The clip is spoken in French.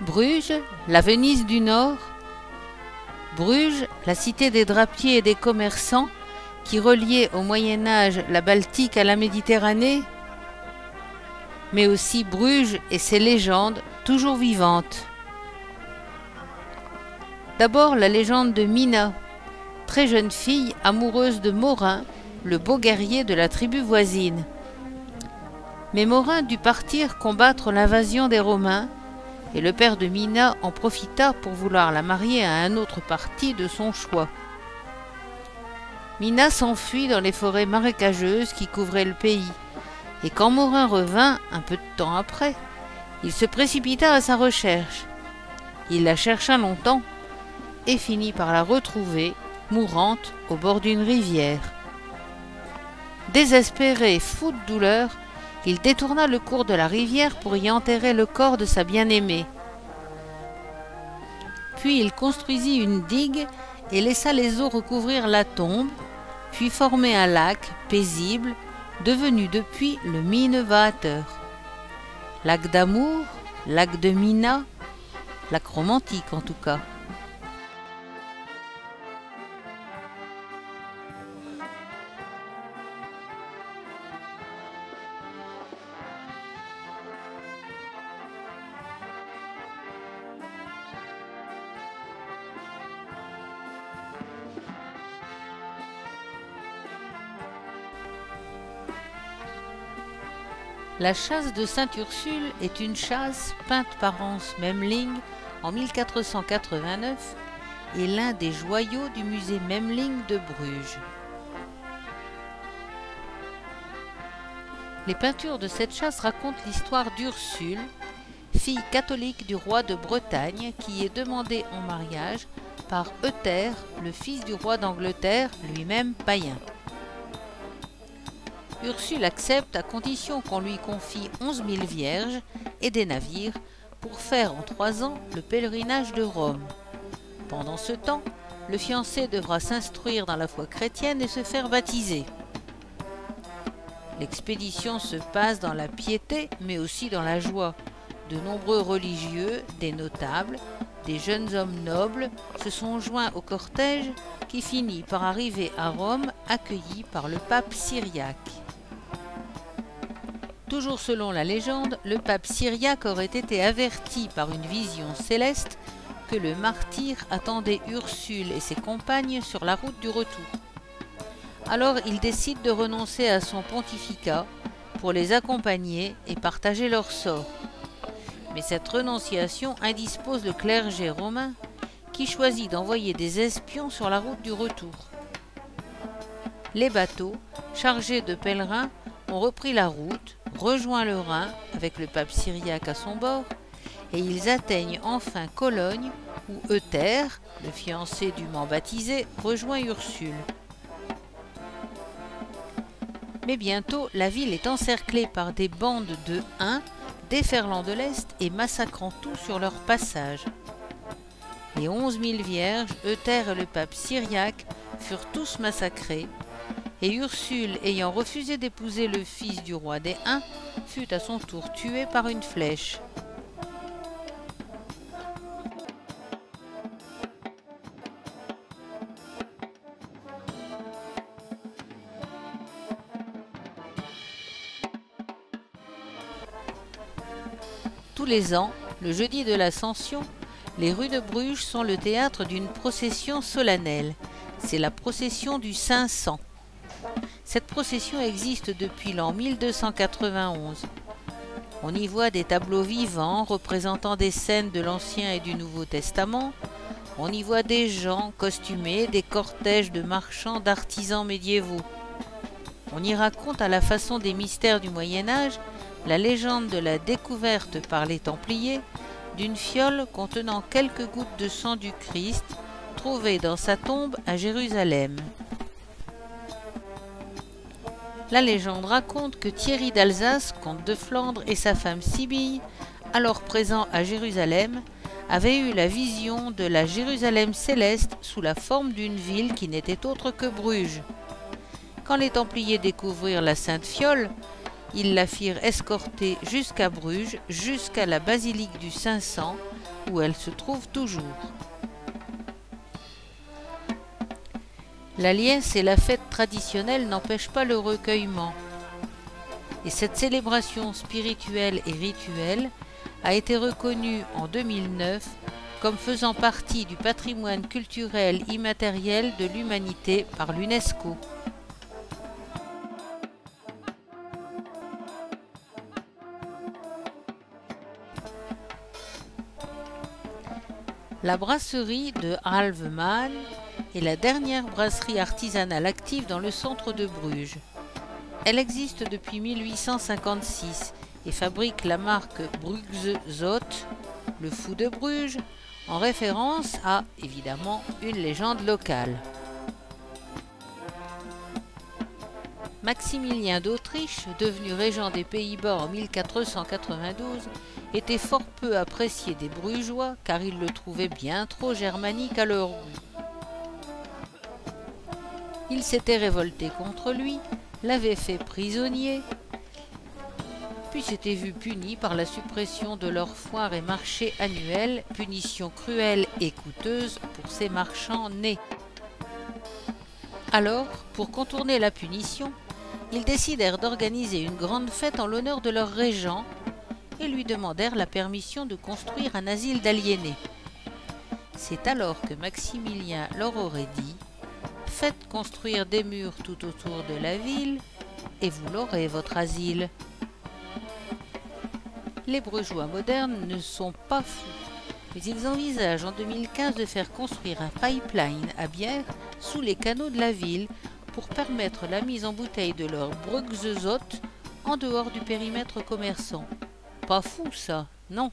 Bruges, la Venise du Nord. Bruges, la cité des drapiers et des commerçants qui reliait au Moyen Âge la Baltique à la Méditerranée. Mais aussi Bruges et ses légendes toujours vivantes. D'abord la légende de Mina, très jeune fille amoureuse de Morin, le beau guerrier de la tribu voisine. Mais Morin dut partir combattre l'invasion des Romains, et le père de Mina en profita pour vouloir la marier à un autre parti de son choix. Mina s'enfuit dans les forêts marécageuses qui couvraient le pays, et quand Morin revint, un peu de temps après, il se précipita à sa recherche. Il la chercha longtemps, et finit par la retrouver, mourante, au bord d'une rivière. Désespéré, fou de douleur, il détourna le cours de la rivière pour y enterrer le corps de sa bien-aimée. Puis il construisit une digue et laissa les eaux recouvrir la tombe, puis former un lac paisible, devenu depuis le Minevater. Lac d'amour, lac de Mina, lac romantique en tout cas. La chasse de Sainte-Ursule est une chasse peinte par Hans Memling en 1489 et l'un des joyaux du musée Memling de Bruges. Les peintures de cette chasse racontent l'histoire d'Ursule, fille catholique du roi de Bretagne qui est demandée en mariage par Euter, le fils du roi d'Angleterre, lui-même païen. Ursule accepte à condition qu'on lui confie onze mille vierges et des navires pour faire en trois ans le pèlerinage de Rome. Pendant ce temps, le fiancé devra s'instruire dans la foi chrétienne et se faire baptiser. L'expédition se passe dans la piété, mais aussi dans la joie. De nombreux religieux, des notables, des jeunes hommes nobles se sont joints au cortège qui finit par arriver à Rome accueilli par le pape syriaque. Toujours selon la légende, le pape syriaque aurait été averti par une vision céleste que le martyr attendait Ursule et ses compagnes sur la route du retour. Alors il décide de renoncer à son pontificat pour les accompagner et partager leur sort. Mais cette renonciation indispose le clergé romain qui choisit d'envoyer des espions sur la route du retour. Les bateaux, chargés de pèlerins, ont repris la route, rejoint le Rhin avec le pape syriaque à son bord, et ils atteignent enfin Cologne où Euter, le fiancé du dûment baptisé, rejoint Ursule. Mais bientôt, la ville est encerclée par des bandes de Huns déferlant de l'Est et massacrant tout sur leur passage. Les onze mille vierges, Euter et le pape syriaque furent tous massacrés, et Ursule, ayant refusé d'épouser le fils du roi des Huns, fut à son tour tuée par une flèche. Tous les ans, le jeudi de l'Ascension, les rues de Bruges sont le théâtre d'une procession solennelle. C'est la procession du 500. Cette procession existe depuis l'an 1291. On y voit des tableaux vivants représentant des scènes de l'Ancien et du Nouveau Testament. On y voit des gens costumés, des cortèges de marchands, d'artisans médiévaux. On y raconte à la façon des mystères du Moyen Âge la légende de la découverte par les Templiers d'une fiole contenant quelques gouttes de sang du Christ trouvée dans sa tombe à Jérusalem. La légende raconte que Thierry d'Alsace, comte de Flandre, et sa femme Sibylle, alors présents à Jérusalem, avaient eu la vision de la Jérusalem céleste sous la forme d'une ville qui n'était autre que Bruges. Quand les Templiers découvrirent la Sainte Fiole, ils la firent escorter jusqu'à Bruges, jusqu'à la basilique du 500, où elle se trouve toujours. La liesse et la fête traditionnelle n'empêchent pas le recueillement. Et cette célébration spirituelle et rituelle a été reconnue en 2009 comme faisant partie du patrimoine culturel immatériel de l'humanité par l'UNESCO. La brasserie de Halveman est la dernière brasserie artisanale active dans le centre de Bruges. Elle existe depuis 1856 et fabrique la marque Bruges Zot, le fou de Bruges, en référence à, évidemment, une légende locale. Maximilien d'Autriche, devenu régent des Pays-Bas en 1492, était fort peu apprécié des Brugeois car il le trouvait bien trop germanique à leur goût. Il s'était révolté contre lui, l'avait fait prisonnier puis s'était vu puni par la suppression de leurs foires et marchés annuels, punition cruelle et coûteuse pour ces marchands nés. Alors, pour contourner la punition, ils décidèrent d'organiser une grande fête en l'honneur de leur régent et lui demandèrent la permission de construire un asile d'aliénés. C'est alors que Maximilien leur aurait dit Faites construire des murs tout autour de la ville, et vous l'aurez, votre asile les brugeois modernes ne sont pas fous, mais ils envisagent en 2015 de faire construire un pipeline à bière sous les canaux de la ville pour permettre la mise en bouteille de leur Bruxezot en dehors du périmètre commerçant. Pas fou ça, non?